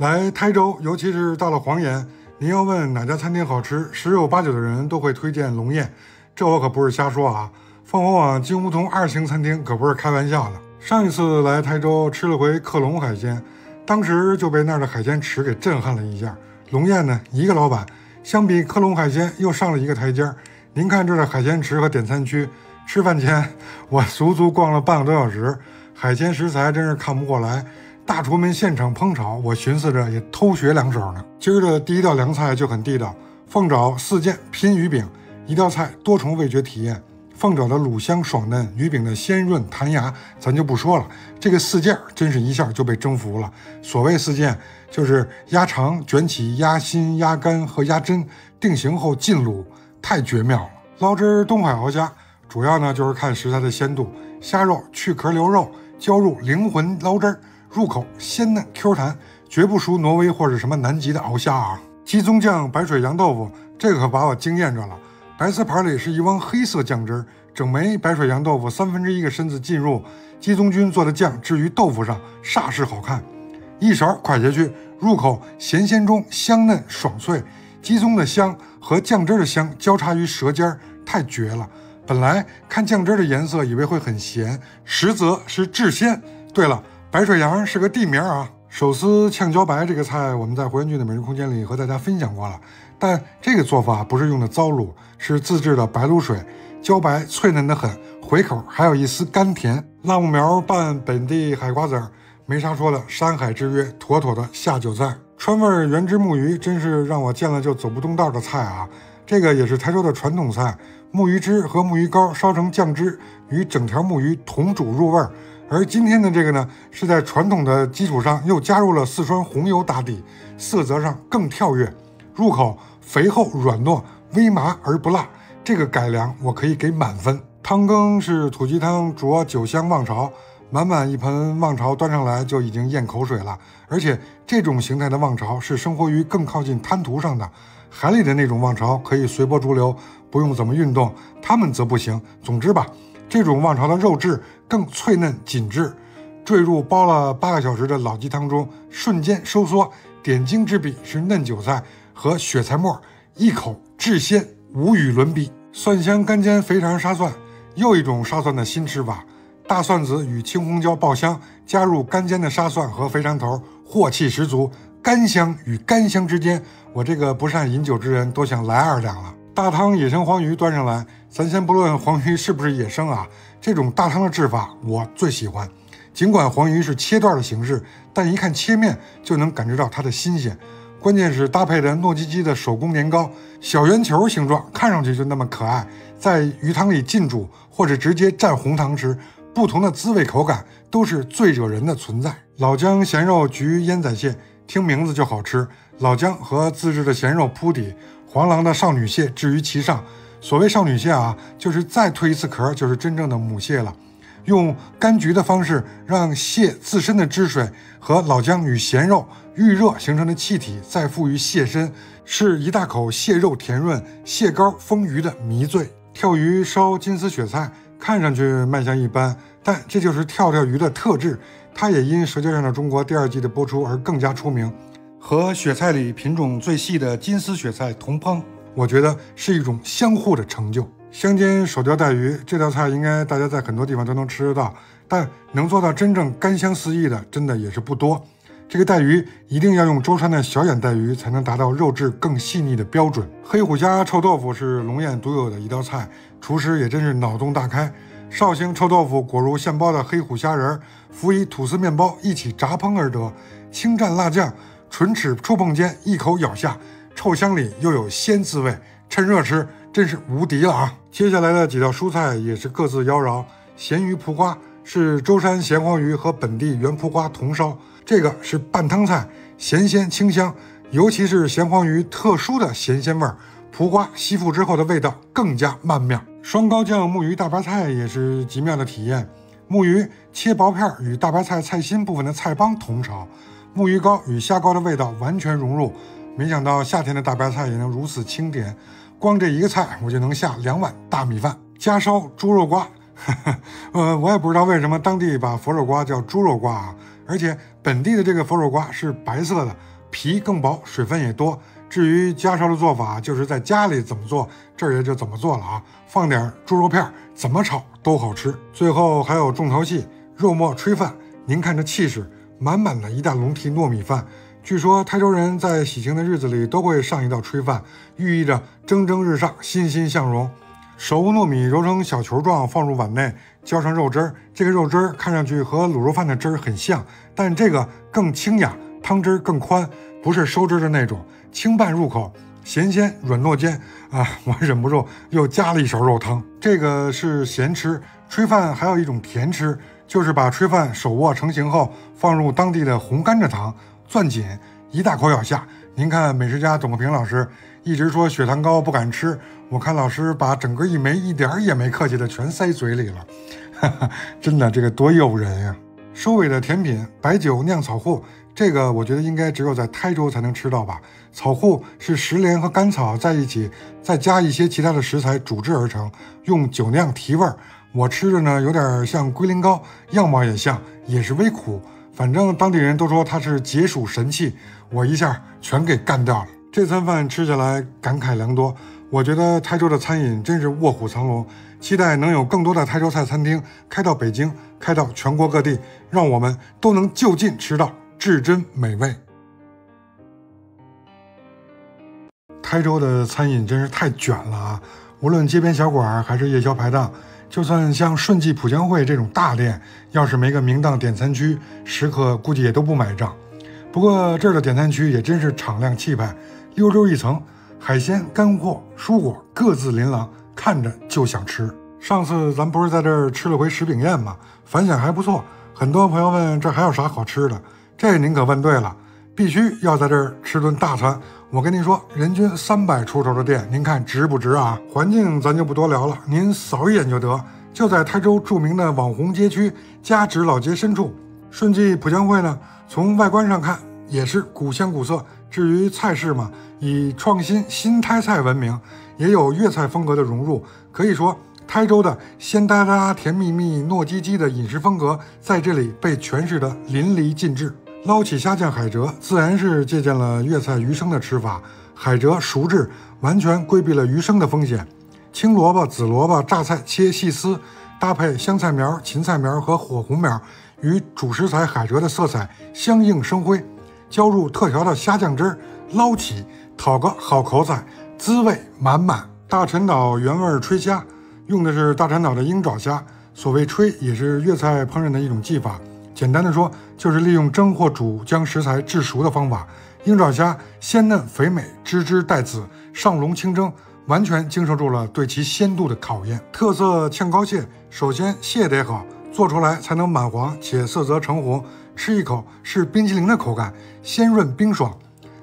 来台州，尤其是到了黄岩，您要问哪家餐厅好吃，十有八九的人都会推荐龙宴。这我可不是瞎说啊！凤凰网金梧桐二星餐厅可不是开玩笑的。上一次来台州吃了回克隆海鲜，当时就被那儿的海鲜池给震撼了一下。龙宴呢，一个老板，相比克隆海鲜又上了一个台阶。您看这儿的海鲜池和点餐区，吃饭前我足足逛了半个多小时，海鲜食材真是看不过来。大厨们现场烹炒，我寻思着也偷学两手呢。今儿的第一道凉菜就很地道，凤爪四件拼鱼饼，一道菜多重味觉体验。凤爪的卤香爽嫩，鱼饼的鲜润弹牙，咱就不说了。这个四件真是一下就被征服了。所谓四件，就是鸭肠卷起、鸭心、鸭肝和鸭胗，定型后浸卤，太绝妙了。捞汁东海鳌虾，主要呢就是看食材的鲜度，虾肉去壳留肉，浇入灵魂捞汁儿，入口鲜嫩 Q 弹，绝不输挪威或者什么南极的鳌虾啊。鸡枞酱白水羊豆腐，这可把我惊艳着了。白瓷盘里是一汪黑色酱汁，整枚白水羊豆腐三分之一个身子进入鸡枞菌做的酱，置于豆腐上，煞是好看。一勺蒯下去，入口咸鲜中香嫩爽脆，鸡枞的香和酱汁的香交叉于舌尖，太绝了。本来看酱汁的颜色以为会很咸，实则是至鲜。对了，白水羊是个地名啊。手撕炝椒白这个菜，我们在活源郡的美食空间里和大家分享过了。但这个做法不是用的糟卤，是自制的白卤水，椒白脆嫩的很，回口还有一丝甘甜。辣木苗拌本地海瓜子儿，没啥说的，山海之约，妥妥的下酒菜。川味原汁木鱼，真是让我见了就走不动道的菜啊！这个也是台州的传统菜，木鱼汁和木鱼膏烧成酱汁，与整条木鱼同煮入味儿。而今天的这个呢，是在传统的基础上又加入了四川红油打底，色泽上更跳跃，入口肥厚软糯，微麻而不辣，这个改良我可以给满分。汤羹是土鸡汤着酒香旺潮，满满一盆旺潮端上来就已经咽口水了。而且这种形态的旺潮是生活于更靠近滩涂上的，海里的那种旺潮可以随波逐流，不用怎么运动，它们则不行。总之吧。这种望潮的肉质更脆嫩紧致，坠入煲了八个小时的老鸡汤中，瞬间收缩。点睛之笔是嫩韭菜和雪菜末，一口至鲜，无与伦比。蒜香干煎肥肠沙蒜，又一种沙蒜的新吃法。大蒜子与青红椒爆香，加入干煎的沙蒜和肥肠头，镬气十足。干香与干香之间，我这个不善饮酒之人都想来二两了。大汤野生黄鱼端上来。咱先不论黄鱼是不是野生啊，这种大汤的制法我最喜欢。尽管黄鱼是切段的形式，但一看切面就能感知到它的新鲜。关键是搭配的糯叽叽的手工年糕，小圆球形状，看上去就那么可爱。在鱼汤里浸煮或者直接蘸红糖吃，不同的滋味口感都是最惹人的存在。老姜咸肉焗烟仔蟹，听名字就好吃。老姜和自制的咸肉铺底，黄狼的少女蟹置于其上。所谓少女蟹啊，就是再蜕一次壳，就是真正的母蟹了。用柑橘的方式，让蟹自身的汁水和老姜与咸肉遇热形成的气体再附于蟹身，是一大口蟹肉甜润、蟹膏丰腴的迷醉。跳鱼烧金丝雪菜，看上去卖相一般，但这就是跳跳鱼的特质。它也因《舌尖上的中国》第二季的播出而更加出名，和雪菜里品种最细的金丝雪菜同烹。我觉得是一种相互的成就。香煎手钓带鱼这道菜，应该大家在很多地方都能吃得到，但能做到真正干香四溢的，真的也是不多。这个带鱼一定要用舟山的小眼带鱼，才能达到肉质更细腻的标准。黑虎虾臭豆腐是龙宴独有的一道菜，厨师也真是脑洞大开。绍兴臭豆腐裹入现包的黑虎虾仁，辅以吐司面包一起炸烹而得，清蘸辣酱，唇齿触碰间一口咬下。臭香里又有鲜滋味，趁热吃真是无敌了啊！接下来的几道蔬菜也是各自妖娆。咸鱼蒲瓜是舟山咸黄鱼和本地原蒲瓜同烧，这个是拌汤菜，咸鲜清香，尤其是咸黄鱼特殊的咸鲜味儿，蒲瓜吸附之后的味道更加曼妙。双高酱木鱼大白菜也是极妙的体验，木鱼切薄片与大白菜菜心部分的菜帮同炒，木鱼膏与虾膏的味道完全融入。没想到夏天的大白菜也能如此清甜，光这一个菜我就能下两碗大米饭。加烧猪肉瓜，呃，我也不知道为什么当地把佛手瓜叫猪肉瓜啊，而且本地的这个佛手瓜是白色的，皮更薄，水分也多。至于加烧的做法，就是在家里怎么做，这儿也就怎么做了啊，放点猪肉片，怎么炒都好吃。最后还有重头戏，肉末炊饭，您看这气势，满满的一大笼屉糯米饭。据说台州人在喜庆的日子里都会上一道炊饭，寓意着蒸蒸日上、欣欣向荣。熟糯米揉成小球状，放入碗内，浇上肉汁儿。这个肉汁儿看上去和卤肉饭的汁儿很像，但这个更清雅，汤汁儿更宽，不是收汁的那种，轻拌入口，咸鲜软糯煎啊！我忍不住又加了一勺肉汤。这个是咸吃，炊饭还有一种甜吃，就是把炊饭手握成型后，放入当地的红甘蔗糖。攥紧，一大口咬下。您看，美食家董克平老师一直说血糖高不敢吃，我看老师把整个一枚一点儿也没客气的全塞嘴里了，哈哈，真的这个多诱人呀！收尾的甜品白酒酿草户，这个我觉得应该只有在台州才能吃到吧？草户是石莲和甘草在一起，再加一些其他的食材煮制而成，用酒酿提味儿。我吃的呢有点像龟苓膏，样貌也像，也是微苦。反正当地人都说它是解暑神器，我一下全给干掉了。这餐饭吃下来感慨良多。我觉得台州的餐饮真是卧虎藏龙，期待能有更多的台州菜餐厅开到北京，开到全国各地，让我们都能就近吃到至真美味。台州的餐饮真是太卷了啊！无论街边小馆还是夜宵排档。就算像顺记浦江汇这种大店，要是没个明档点餐区，食客估计也都不买账。不过这儿的点餐区也真是敞亮气派，溜溜一层，海鲜、干货、蔬果各自琳琅，看着就想吃。上次咱不是在这儿吃了回食饼宴吗？反响还不错，很多朋友问这还有啥好吃的，这您可问对了，必须要在这儿吃顿大餐。我跟您说，人均三百出头的店，您看值不值啊？环境咱就不多聊了，您扫一眼就得。就在台州著名的网红街区嘉直老街深处。顺记浦江汇呢，从外观上看也是古香古色。至于菜式嘛，以创新新台菜闻名，也有粤菜风格的融入。可以说，台州的鲜哒哒、甜蜜蜜、糯叽叽的饮食风格，在这里被诠释得淋漓尽致。捞起虾酱海蜇，自然是借鉴了粤菜鱼生的吃法。海蜇熟制，完全规避了鱼生的风险。青萝卜、紫萝卜榨菜切细丝，搭配香菜苗、芹菜苗和火红苗，与主食材海蜇的色彩相映生辉。浇入特调的虾酱汁，捞起，讨个好口彩，滋味满满。大陈岛原味炊虾，用的是大陈岛的鹰爪虾。所谓炊，也是粤菜烹饪的一种技法。简单的说，就是利用蒸或煮将食材制熟的方法。鹰爪虾鲜嫩肥美，汁汁带籽，上笼清蒸，完全经受住了对其鲜度的考验。特色炝膏蟹，首先蟹得好，做出来才能满黄且色泽橙红，吃一口是冰淇淋的口感，鲜润冰爽。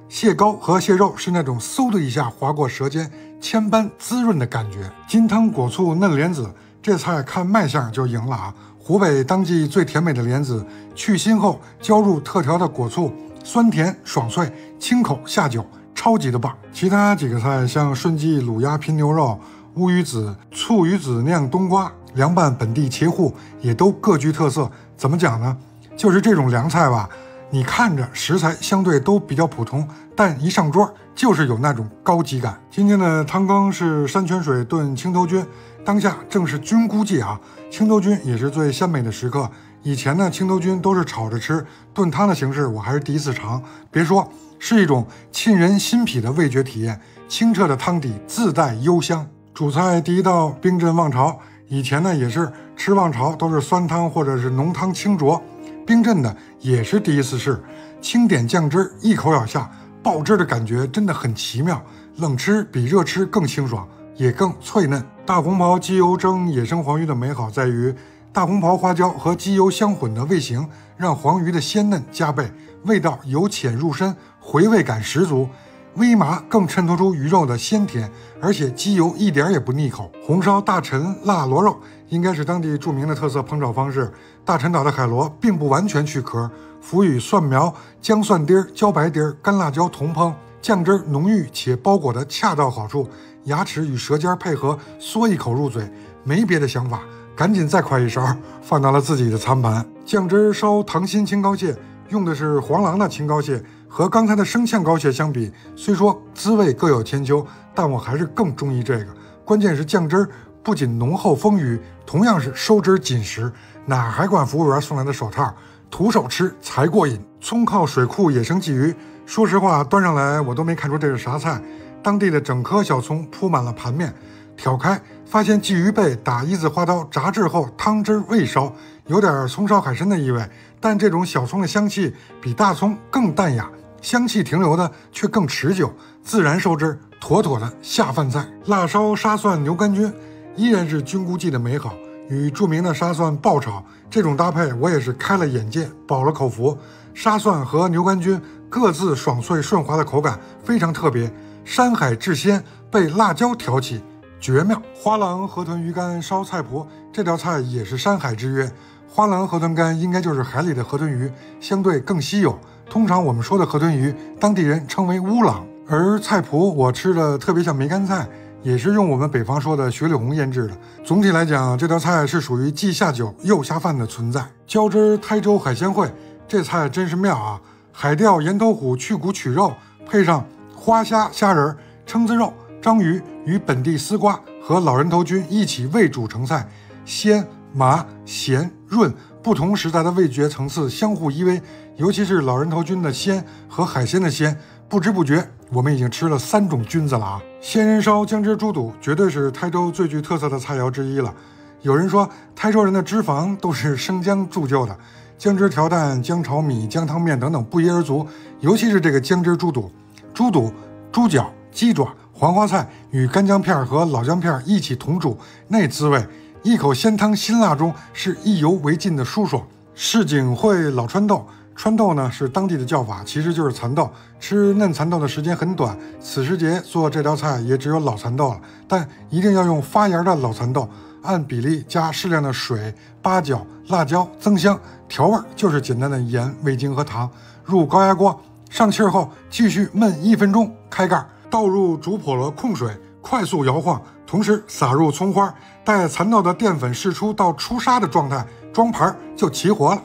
蟹膏和蟹肉是那种嗖的一下划过舌尖，千般滋润的感觉。金汤果醋嫩莲子，这菜看卖相就赢了啊！湖北当季最甜美的莲子，去心后浇入特调的果醋，酸甜爽脆，清口下酒，超级的棒。其他几个菜像顺记卤鸭拼牛肉、乌鱼子、醋鱼子酿冬瓜、凉拌本地茄糊，也都各具特色。怎么讲呢？就是这种凉菜吧，你看着食材相对都比较普通，但一上桌就是有那种高级感。今天的汤羹是山泉水炖青头菌。当下正是菌菇季啊，青头菌也是最鲜美的时刻。以前呢，青头菌都是炒着吃，炖汤的形式我还是第一次尝。别说是一种沁人心脾的味觉体验，清澈的汤底自带幽香。主菜第一道冰镇旺潮，以前呢也是吃旺潮都是酸汤或者是浓汤清浊，冰镇的也是第一次试。清点酱汁，一口咬下，爆汁的感觉真的很奇妙。冷吃比热吃更清爽。也更脆嫩。大红袍鸡油蒸野生黄鱼的美好在于，大红袍花椒和鸡油相混的味型，让黄鱼的鲜嫩加倍，味道由浅入深，回味感十足。微麻更衬托出鱼肉的鲜甜，而且鸡油一点也不腻口。红烧大陈辣螺肉应该是当地著名的特色烹炒方式。大陈岛的海螺并不完全去壳，浮与蒜苗、姜蒜丁、茭白丁、干辣椒同烹，酱汁浓郁且包裹的恰到好处。牙齿与舌尖配合，嗦一口入嘴，没别的想法，赶紧再快一勺，放到了自己的餐盘。酱汁烧糖心青膏蟹，用的是黄狼的青膏蟹，和刚才的生呛膏蟹相比，虽说滋味各有千秋，但我还是更中意这个。关键是酱汁不仅浓厚丰腴，同样是收汁紧实，哪还管服务员送来的手套？徒手吃才过瘾。葱靠水库野生鲫鱼，说实话，端上来我都没看出这是啥菜。当地的整颗小葱铺满了盘面，挑开发现鲫鱼背打一字花刀炸制后，汤汁未烧，有点葱烧海参的意味。但这种小葱的香气比大葱更淡雅，香气停留的却更持久，自然收汁，妥妥的下饭菜。辣烧沙蒜牛肝菌，依然是菌菇季的美好。与著名的沙蒜爆炒这种搭配，我也是开了眼界，饱了口福。沙蒜和牛肝菌各自爽脆顺滑的口感非常特别，山海至鲜被辣椒挑起，绝妙。花郎河豚鱼干烧菜脯这道菜也是山海之约。花郎河豚干应该就是海里的河豚鱼，相对更稀有。通常我们说的河豚鱼，当地人称为乌朗。而菜脯我吃的特别像梅干菜。也是用我们北方说的雪里红腌制的。总体来讲，这道菜是属于既下酒又下饭的存在。浇汁台州海鲜烩，这菜真是妙啊！海钓岩头虎去骨取肉，配上花虾、虾仁、蛏子肉、章鱼与本地丝瓜和老人头菌一起煨煮成菜，鲜、麻、咸、润，不同食材的味觉层次相互依偎，尤其是老人头菌的鲜和海鲜的鲜。不知不觉，我们已经吃了三种菌子了啊！仙人烧姜汁猪肚绝对是台州最具特色的菜肴之一了。有人说，台州人的脂肪都是生姜铸就的，姜汁调蛋、姜炒米、姜汤面等等不一而足。尤其是这个姜汁猪肚，猪肚、猪脚、鸡爪、黄花菜与干姜片和老姜片一起同煮，那滋味，一口鲜汤辛辣中是意犹未尽的舒爽。市井会老川豆。川豆呢是当地的叫法，其实就是蚕豆。吃嫩蚕豆的时间很短，此时节做这道菜也只有老蚕豆了。但一定要用发芽的老蚕豆，按比例加适量的水、八角、辣椒增香，调味就是简单的盐、味精和糖。入高压锅，上气后继续焖一分钟，开盖，倒入煮破了控水，快速摇晃，同时撒入葱花，待蚕豆的淀粉释出到出沙的状态，装盘就齐活了，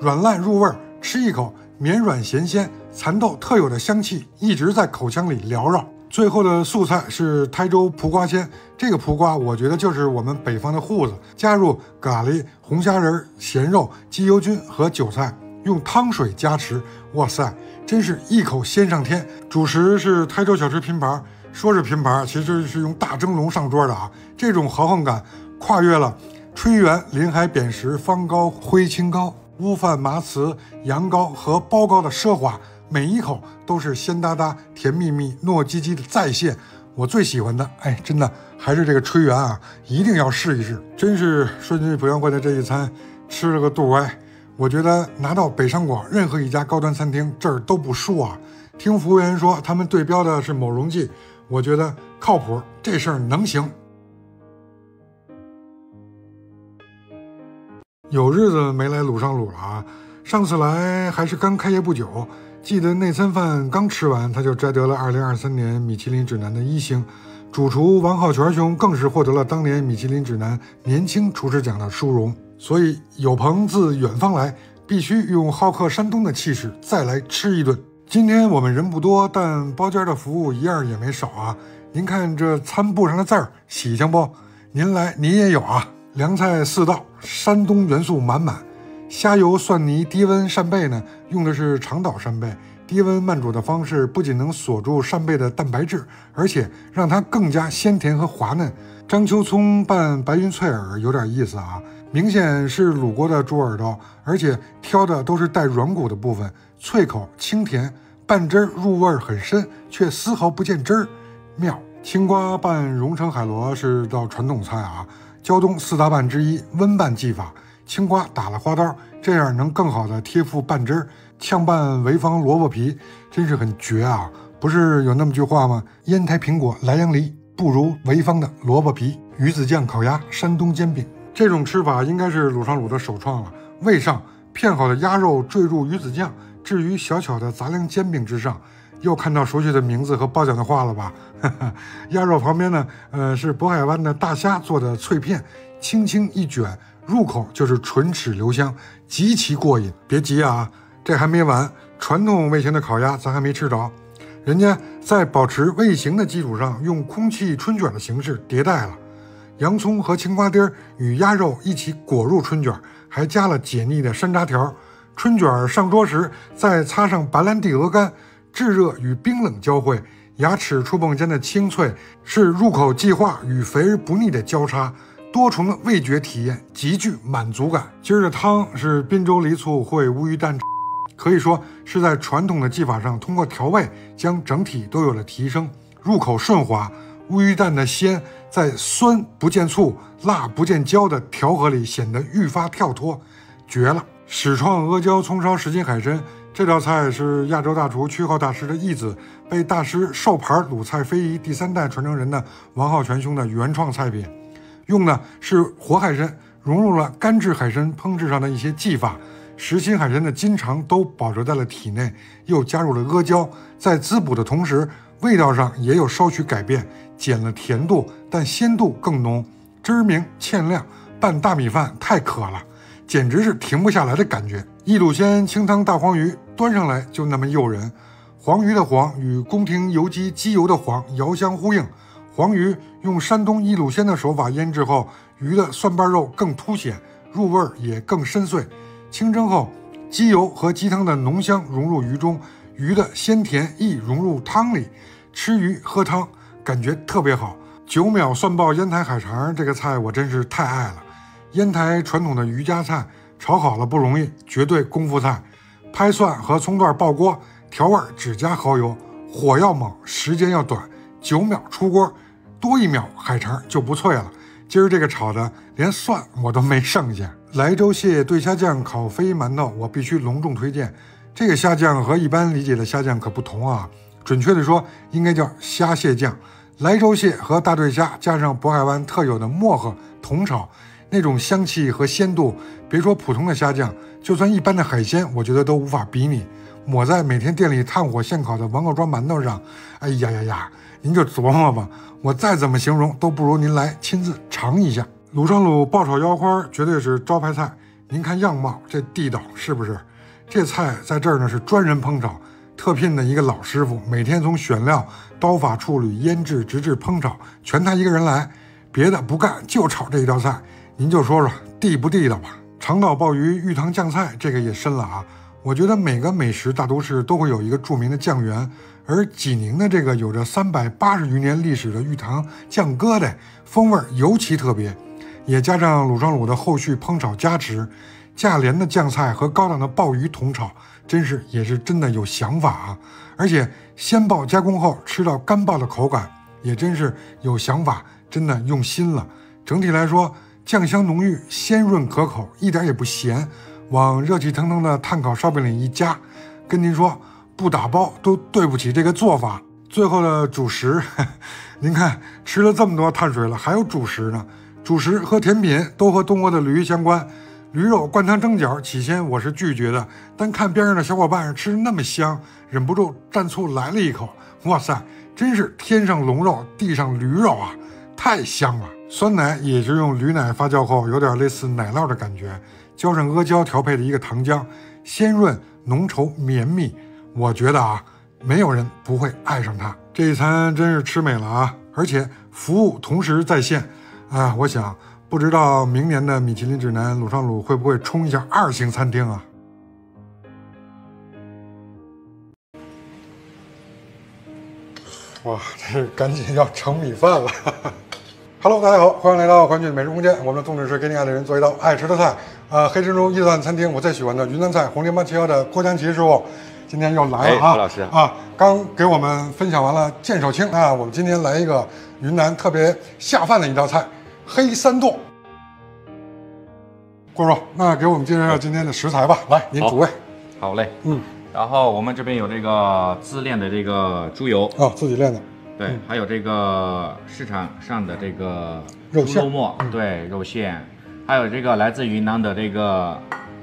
软烂入味。吃一口，绵软咸鲜，蚕豆特有的香气一直在口腔里缭绕。最后的素菜是台州蒲瓜鲜，这个蒲瓜我觉得就是我们北方的瓠子，加入咖喱、红虾仁、咸肉、鸡油菌和韭菜，用汤水加持，哇塞，真是一口鲜上天。主食是台州小吃拼盘，说是拼盘，其实是用大蒸笼上桌的啊。这种豪横感跨越了炊圆、临海扁食、方糕、灰青糕。乌饭麻糍、羊糕和包糕的奢华，每一口都是鲜哒哒、甜蜜蜜、糯叽叽的再现。我最喜欢的，哎，真的还是这个炊圆啊，一定要试一试。真是顺治普园会的这一餐吃了个肚歪。我觉得拿到北上广任何一家高端餐厅，这儿都不输啊。听服务员说他们对标的是某荣记，我觉得靠谱，这事儿能行。有日子没来鲁上鲁了啊！上次来还是刚开业不久，记得那餐饭刚吃完，他就摘得了2023年米其林指南的一星。主厨王浩全兄更是获得了当年米其林指南年轻厨师奖的殊荣。所以有朋自远方来，必须用好客山东的气势再来吃一顿。今天我们人不多，但包间的服务一样也没少啊！您看这餐布上的字儿，喜庆不？您来，您也有啊！凉菜四道，山东元素满满。虾油蒜泥低温扇贝呢，用的是长岛扇贝。低温慢煮的方式不仅能锁住扇贝的蛋白质，而且让它更加鲜甜和滑嫩。章丘葱拌白云脆耳有点意思啊，明显是卤过的猪耳朵，而且挑的都是带软骨的部分，脆口清甜，拌汁入味很深，却丝毫不见汁儿，妙。青瓜拌荣成海螺是道传统菜啊。胶东四大拌之一，温拌技法，青瓜打了花刀，这样能更好的贴附拌汁儿。炝拌潍坊萝卜皮，真是很绝啊！不是有那么句话吗？烟台苹果莱阳梨，不如潍坊的萝卜皮。鱼子酱烤鸭，山东煎饼，这种吃法应该是鲁上鲁的首创了。胃上片好的鸭肉坠入鱼子酱，置于小巧的杂粮煎饼之上。又看到熟悉的名字和褒奖的话了吧？鸭肉旁边呢，呃，是渤海湾的大虾做的脆片，轻轻一卷，入口就是唇齿留香，极其过瘾。别急啊，这还没完，传统味型的烤鸭咱还没吃着，人家在保持味型的基础上，用空气春卷的形式迭代了。洋葱和青瓜丁儿与鸭肉一起裹入春卷，还加了解腻的山楂条。春卷上桌时，再擦上白兰地鹅肝，炙热与冰冷交汇，牙齿触碰间的清脆是入口即化与肥而不腻的交叉，多重的味觉体验极具满足感。今儿的汤是滨州梨醋烩乌鱼蛋，可以说是在传统的技法上通过调味将整体都有了提升，入口顺滑。乌鱼蛋的鲜在酸不见醋、辣不见椒的调和里显得愈发跳脱，绝了！始创阿胶葱烧什锦海参这道菜是亚洲大厨曲浩大师的义子，被大师授牌鲁菜非遗第三代传承人的王浩全兄的原创菜品，用的是活海参，融入了干制海参烹制上的一些技法，实心海参的筋肠都保留在了体内，又加入了阿胶，在滋补的同时。味道上也有稍许改变，减了甜度，但鲜度更浓，汁儿明芡亮，拌大米饭太可了，简直是停不下来的感觉。一卤鲜清汤大黄鱼端上来就那么诱人，黄鱼的黄与宫廷油鸡鸡油的黄遥相呼应，黄鱼用山东一卤鲜的手法腌制后，鱼的蒜瓣肉更凸显，入味儿也更深邃。清蒸后，鸡油和鸡汤的浓香融入鱼中。鱼的鲜甜易融入汤里，吃鱼喝汤感觉特别好。九秒蒜爆烟台海肠这个菜我真是太爱了。烟台传统的渔家菜，炒好了不容易，绝对功夫菜。拍蒜和葱段爆锅，调味只加蚝油，火要猛，时间要短，九秒出锅，多一秒海肠就不脆了。今儿这个炒的连蒜我都没剩下。莱州蟹对虾酱烤飞馒头，我必须隆重推荐。这个虾酱和一般理解的虾酱可不同啊，准确的说，应该叫虾蟹酱。莱州蟹和大对虾加上渤海湾特有的墨荷同炒，那种香气和鲜度，别说普通的虾酱，就算一般的海鲜，我觉得都无法比拟。抹在每天店里炭火现烤的王告庄馒头上，哎呀呀呀，您就琢磨吧，我再怎么形容都不如您来亲自尝一下。鲁双卤爆炒腰花绝对是招牌菜，您看样貌，这地道是不是？这菜在这儿呢是专人烹炒，特聘的一个老师傅，每天从选料、刀法处理、腌制，直至烹炒，全他一个人来，别的不干，就炒这一道菜。您就说说地不地道吧？长岛鲍鱼玉堂酱菜，这个也深了啊！我觉得每个美食大都市都会有一个著名的酱园，而济宁的这个有着三百八十余年历史的玉堂酱疙瘩，风味尤其特别，也加上鲁双卤的后续烹炒加持。价廉的酱菜和高档的鲍鱼同炒，真是也是真的有想法啊！而且鲜鲍加工后吃到干鲍的口感，也真是有想法，真的用心了。整体来说，酱香浓郁，鲜润可口，一点也不咸。往热气腾腾的炭烤烧饼里一夹，跟您说不打包都对不起这个做法。最后的主食，您看吃了这么多碳水了，还有主食呢。主食和甜品都和东阿的驴相关。驴肉灌汤蒸饺，起先我是拒绝的，但看边上的小伙伴吃那么香，忍不住蘸醋来了一口。哇塞，真是天上龙肉，地上驴肉啊，太香了！酸奶也是用驴奶发酵后，有点类似奶酪的感觉，浇上阿胶调配的一个糖浆，鲜润浓稠绵密。我觉得啊，没有人不会爱上它。这一餐真是吃美了啊，而且服务同时在线啊，我想。不知道明年的米其林指南鲁上鲁会不会冲一下二星餐厅啊？哇，这赶紧要盛米饭了。Hello，大家好，欢迎来到环聚美食空间。我们的宗旨是给你爱的人做一道爱吃的菜。呃，黑珍珠意大餐厅我最喜欢的云南菜红莲八七幺的郭江奇师傅今天又来了啊！老师啊，刚给我们分享完了剑手青啊，我们今天来一个云南特别下饭的一道菜。黑三剁，郭叔，那给我们介绍一下今天的食材吧。来，您主位。好嘞。嗯。然后我们这边有这个自炼的这个猪油啊，自己炼的。对，还有这个市场上的这个肉馅末，对，肉馅，还有这个来自云南的这个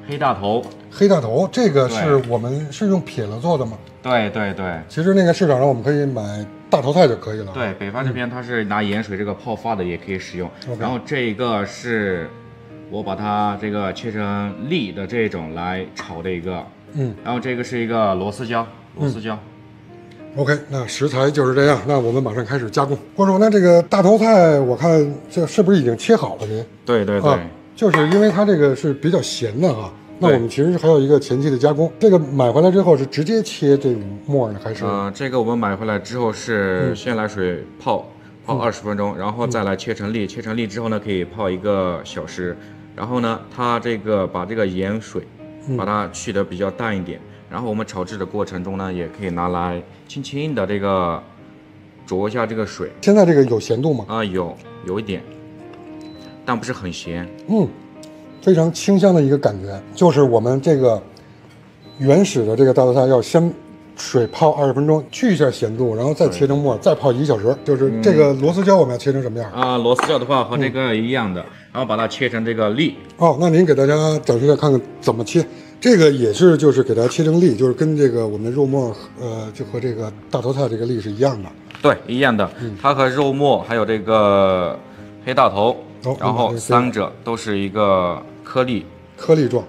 黑大头。黑大头，这个是我们是用撇了做的吗？对对对。其实那个市场上我们可以买。大头菜就可以了。对，北方这边它是拿盐水这个泡发的，也可以使用。然后这一个是我把它这个切成粒的这种来炒的一个，嗯然后这个是一个螺丝椒，螺丝椒，，OK，那食材就是这样，那我们马上开始加工。郭叔，那这个大头菜我看这是不是已经切好了您？对对对，啊，就是因为它这个是比较咸的啊。那我们其实还有一个前期的加工。这个买回来之后是直接切这种末呢，还是？呃，这个我们买回来之后是先来水泡泡二十分钟，然后再来切成粒，切成粒之后呢可以泡一个小时，然后呢它这个把这个盐水把它去的比较淡一点，然后我们炒制的过程中呢也可以拿来轻轻的这个焯一下这个水。现在这个有咸度吗？啊，有有一点，但不是很咸，嗯，非常清香的一个感觉。就是我们这个原始的这个大头菜要先水泡二十分钟，去一下咸度，然后再切成末，再泡一个小时。就是这个螺丝椒我们要切成什么样？啊，螺丝椒的话和这个一样的，然后把它切成这个粒。哦，那您给大家展示一下看看怎么切。这个也是就是给它切成粒，就是跟这个我们肉末呃就和这个大头菜这个粒是一样的。对，一样的，它和肉末还有这个黑大头，哦然后嗯三者都是一个颗粒，颗粒状。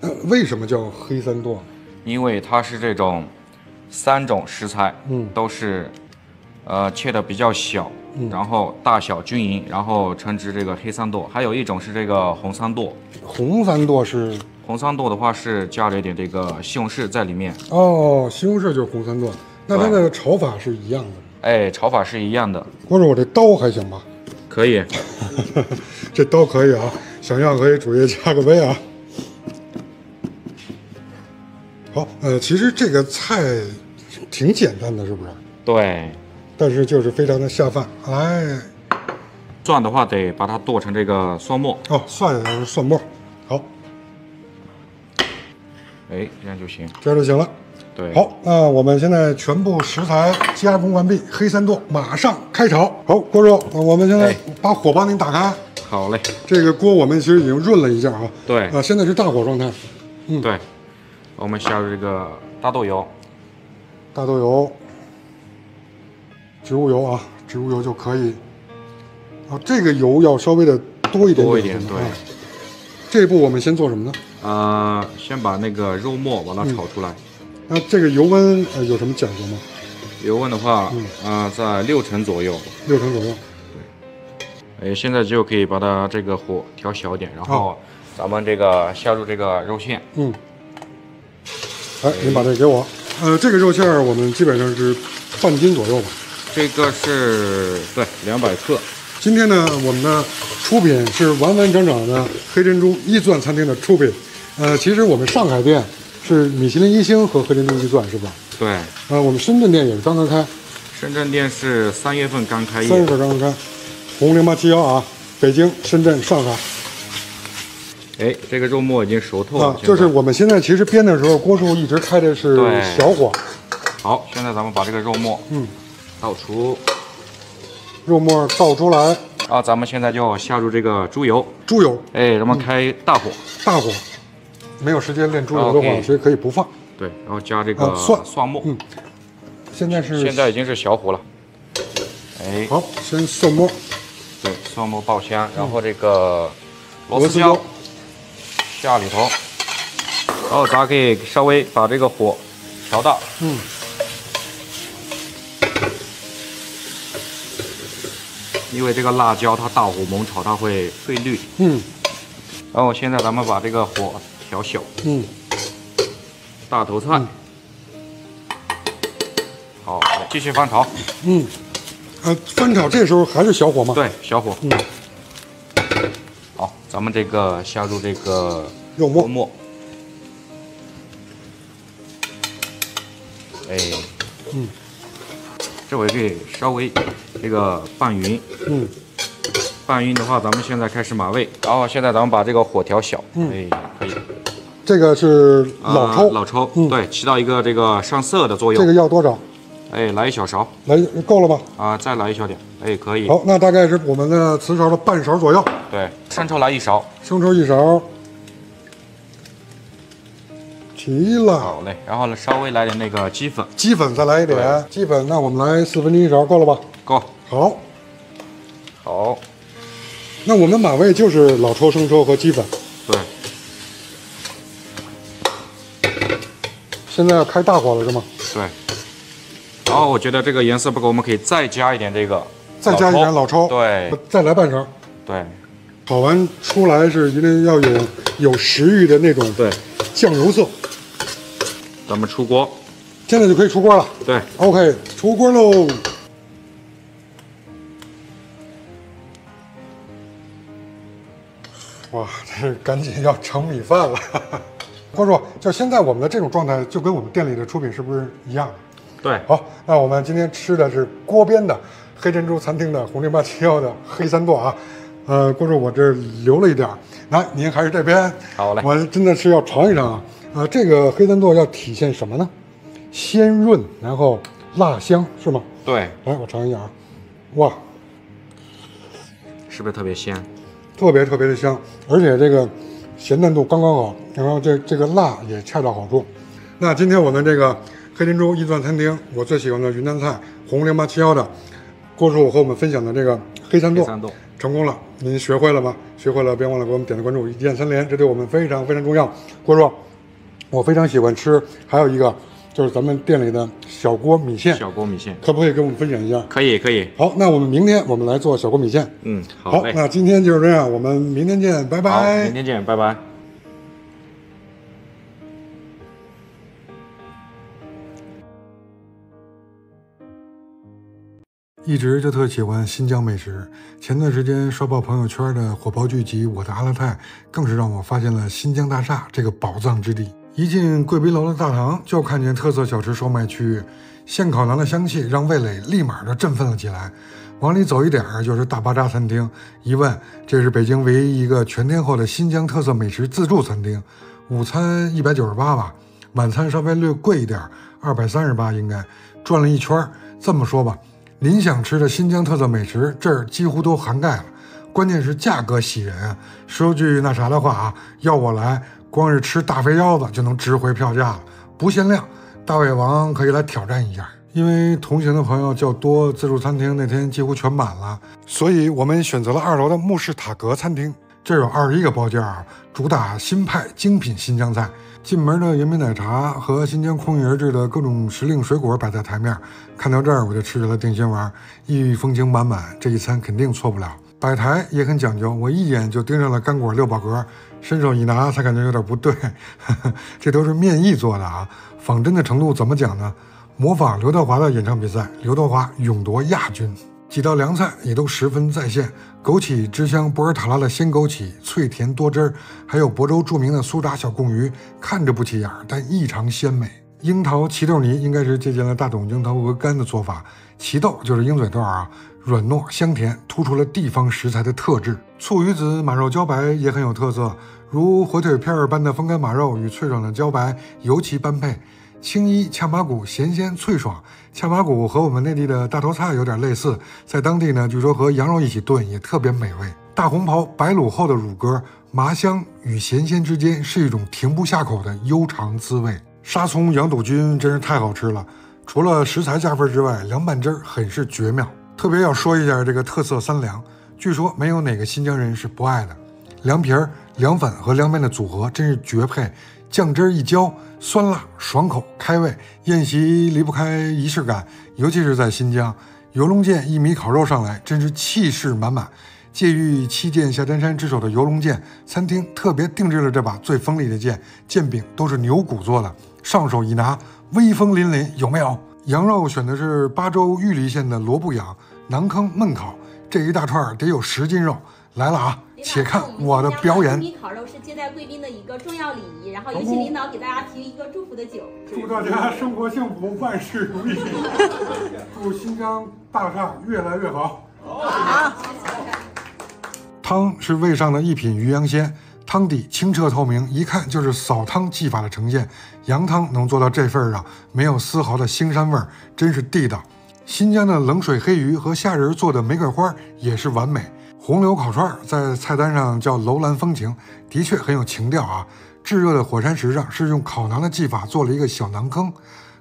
呃，为什么叫黑三剁？因为它是这种三种食材，嗯都是呃切的比较小，然后大小均匀，然后称之这个黑三剁。还有一种是这个红三剁，红三剁是红三剁的话是加了一点这个西红柿在里面，哦，西红柿就是红三剁，那它的炒法是一样的。哎，炒法是一样的，光是我这刀还行吧？可以。这刀可以啊，想要可以主页加个微啊。好，呃，其实这个菜挺简单的，是不是？对，但是就是非常的下饭。来，蒜的话得把它剁成这个蒜末，哦，蒜也是蒜末，好，哎，这样就行。这样就行了。对，好，那我们现在全部食材加工完毕，黑三剁马上开炒。好，郭叔，呃我们现在哎把火帮您打开。好嘞。这个锅我们其实已经润了一下啊，对啊，现在是大火状态，嗯对，我们下入这个大豆油，大豆油、植物油啊，植物油就可以。啊，这个油要稍微的多一点多一点对啊这一步我们先做什么呢？呃，先把那个肉末把它炒出来。那这个油温呃有什么讲究吗？油温的话，呃，在六成左右。六成左右。哎，现在就可以把它这个火调小点，然后咱们这个下入这个肉馅。嗯。哎，您把这个给我。呃，这个肉馅儿我们基本上是半斤左右吧。这个是对两百克。今天呢，我们的出品是完完整整的黑珍珠一钻餐厅的出品。呃，其实我们上海店是米其林一星和黑珍珠一钻，是吧？对，呃，我们深圳店也是刚刚开，深圳店是三月份刚开业三月。份刚刚开。红零八七幺啊，北京、深圳、上海哎，这个肉末已经熟透了。啊，就是我们现在其实煸的时候，锅叔一直开的是小火，好，现在咱们把这个肉末嗯倒出，肉末倒出来，啊咱们现在就下入这个猪油。猪油哎，咱们开大火。大火，没有时间炼猪油的话其实可以不放。对，然后加这个啊蒜蒜末。嗯现在是现在已经是小火了。哎，好，先蒜末，对，蒜末爆香，然后这个螺螺丝丝椒椒下里头，然后咱可以稍微把这个火调大，嗯，因为这个辣椒它大火猛炒它会翠绿。嗯然后现在咱们把这个火调小，嗯，大头菜。好，继续翻炒。嗯，呃，翻炒这时候还是小火吗？，对，小火。嗯，好，咱们这个下入这个肉末肉末。哎，嗯，这回可以稍微这个拌匀，嗯，拌匀的话，咱们现在开始码味。然后现在咱们把这个火调小，嗯哎，可以。这个是老抽，啊老抽，嗯对，起到一个这个上色的作用。这个要多少？哎，来一小勺来，够了吧？啊，再来一小点，哎，可以。好，那大概是我们的瓷勺的半勺左右，对，生抽来一勺，生抽一勺，齐了。好嘞。然后呢，稍微来点那个鸡粉，鸡粉再来一点，鸡粉那我们来四分之一勺，够了吧？够。好，好，那我们马味就是老抽、生抽和鸡粉。对，现在要开大火了是吗？对。然后我觉得这个颜色不够，我们可以再加一点这个，再加一点老抽。对，再来半勺。对。炒完出来是一定要有有食欲的那种对酱油色。咱们出锅，现在就可以出锅了。对，OK，出锅喽。哇，这赶紧要盛米饭了。郭叔，就现在我们的这种状态，就跟我们店里的出品是不是一样？对。好，那我们今天吃的是锅边的黑珍珠餐厅的红零八七幺的黑三剁啊。呃，郭叔，我这留了一点儿，来，您还是这边。好嘞。我真的是要尝一尝啊！呃，这个黑三剁要体现什么呢？鲜润，然后辣香，是吗？对。来，我尝一下啊！哇，是不是特别鲜？特别特别的香，而且这个咸淡度刚刚好，然后这这个辣也恰到好处。那今天我们这个黑珍珠一钻餐厅，我最喜欢的云南菜红零八七幺的郭叔和我们分享的这个黑三剁。成功了，您学会了吗？学会了，别忘了给我们点个关注，一键三连，这对我们非常非常重要。郭叔，我非常喜欢吃，还有一个就是咱们店里的小锅米线。小锅米线，可不可以跟我们分享一下？可以，可以。好，那我们明天我们来做小锅米线。嗯，好。那今天就是这样，我们明天见，拜拜。明天见，拜拜。一直就特喜欢新疆美食。前段时间刷爆朋友圈的火爆剧集《我的阿勒泰》，更是让我发现了新疆大厦这个宝藏之地。一进贵宾楼的大堂，就看见特色小吃售卖区域，现烤馕的香气让味蕾立马就振奋了起来。往里走一点儿就是大巴扎餐厅，一问这是北京唯一一个全天候的新疆特色美食自助餐厅。午餐一百九十八吧，晚餐稍微略贵一点，二百三十八应该。转了一圈，这么说吧。您想吃的新疆特色美食，这儿几乎都涵盖了。关键是价格喜人啊！说句那啥的话啊，要我来，光是吃大肥腰子就能值回票价了，不限量。大胃王可以来挑战一下。因为同行的朋友较多，自助餐厅那天几乎全满了，所以我们选择了二楼的慕士塔格餐厅。这有二十一个包间啊，主打新派精品新疆菜。进门的盐米奶茶和新疆空运制的各种时令水果摆在台面，看到这儿我就吃起了定心丸，异域风情满满，这一餐肯定错不了。摆台也很讲究，我一眼就盯上了干果六宝格，伸手一拿才感觉有点不对，这都是面艺做的啊，仿真的程度怎么讲呢？模仿刘德华的演唱比赛，刘德华勇夺亚军。几道凉菜也都十分在线，枸杞之乡博尔塔拉的鲜枸杞，脆甜多汁儿，还有亳州著名的苏炸小贡鱼，看着不起眼，但异常鲜美。樱桃奇豆泥应该是借鉴了大董樱桃鹅肝的做法，奇豆就是鹰嘴豆啊，软糯香甜，突出了地方食材的特质。醋鱼子马肉茭白也很有特色，如火腿片儿般的风干马肉与脆爽的茭白尤其般配。青衣恰马骨咸鲜脆爽，恰马骨和我们内地的大头菜有点类似，在当地呢，据说和羊肉一起炖也特别美味。大红袍白卤后的乳鸽，麻香与咸鲜之间是一种停不下口的悠长滋味。沙葱羊肚菌真是太好吃了，除了食材加分之外，凉拌汁儿很是绝妙。特别要说一下这个特色三凉，据说没有哪个新疆人是不爱的。凉皮儿、凉粉和凉面的组合真是绝配，酱汁一浇。酸辣爽口开胃，宴席离不开仪式感，尤其是在新疆，游龙剑一米烤肉上来，真是气势满满。借喻七剑下天山之首的游龙剑，餐厅特别定制了这把最锋利的剑，剑柄都是牛骨做的，上手一拿，威风凛凛，有没有？羊肉选的是巴州玉梨县的罗布羊，馕坑焖烤，这一大串得有十斤肉，来了啊！且看我的表演。米烤肉是接待贵宾的一个重要礼仪，然后有请领导给大家提一个祝福的酒。祝大家生活幸福，万事如意。祝新疆大厦越来越好。好。汤是味上的一品鱼羊鲜，汤底清澈透明，一看就是扫汤技法的呈现。羊汤能做到这份上，没有丝毫的腥膻味儿，真是地道。新疆的冷水黑鱼和虾仁做的玫瑰花也是完美。红柳烤串在菜单上叫楼兰风情，的确很有情调啊！炙热的火山石上是用烤馕的技法做了一个小馕坑，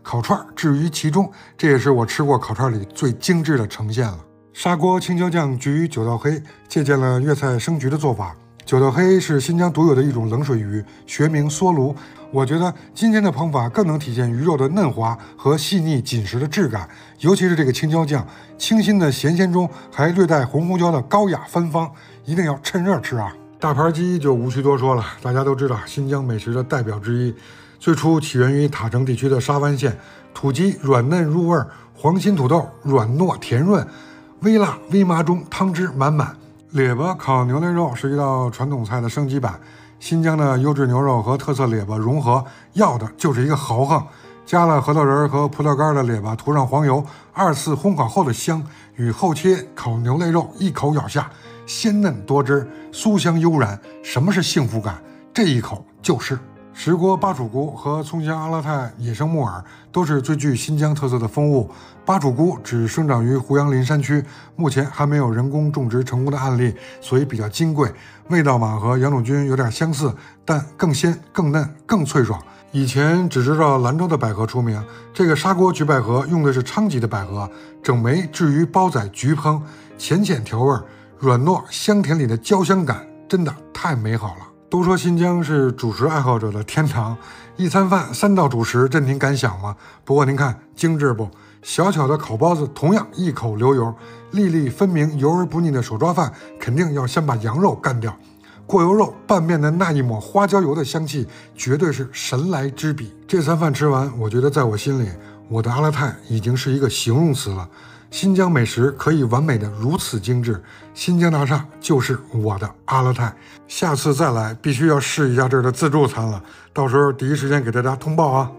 烤串置于其中，这也是我吃过烤串里最精致的呈现了。砂锅青椒酱焗九道黑，借鉴了粤菜生焗的做法。九道黑是新疆独有的一种冷水鱼，学名梭鲈。我觉得今天的烹法更能体现鱼肉的嫩滑和细腻紧实的质感，尤其是这个青椒酱，清新的咸鲜中还略带红胡椒的高雅芬芳，一定要趁热吃啊！大盘鸡就无需多说了，大家都知道新疆美食的代表之一，最初起源于塔城地区的沙湾县，土鸡软嫩入味，黄心土豆软糯甜润，微辣微麻中汤汁满满。列巴烤牛肋肉是一道传统菜的升级版，新疆的优质牛肉和特色列巴融合，要的就是一个豪横。加了核桃仁和葡萄干的列巴，涂上黄油，二次烘烤后的香，与厚切烤牛肋肉一口咬下，鲜嫩多汁，酥香悠然。什么是幸福感？这一口就是。石锅巴楚菇和葱香阿勒泰野生木耳都是最具新疆特色的风物。巴楚菇只生长于胡杨林山区，目前还没有人工种植成功的案例，所以比较金贵。味道嘛和羊肚菌有点相似，但更鲜、更嫩、更脆爽。以前只知道兰州的百合出名，这个砂锅焗百合用的是昌吉的百合，整枚置于煲仔焗烹，浅浅调味，软糯香甜里的焦香感真的太美好了。都说新疆是主食爱好者的天堂，一餐饭三道主食，这您敢想吗？不过您看精致不？小巧的烤包子同样一口流油，粒粒分明、油而不腻的手抓饭肯定要先把羊肉干掉。过油肉拌面的那一抹花椒油的香气，绝对是神来之笔。这餐饭吃完，我觉得在我心里，我的阿勒泰已经是一个形容词了。新疆美食可以完美的如此精致，新疆大厦就是我的阿勒泰。下次再来，必须要试一下这儿的自助餐了，到时候第一时间给大家通报啊。